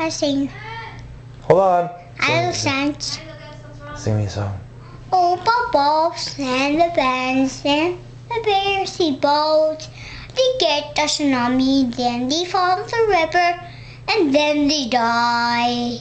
I sing. Hold on. I'll Sing, sing. me a song. Oh, bubbles and the bands and the bears he boats. They get the tsunami, then they fall in the river, and then they die.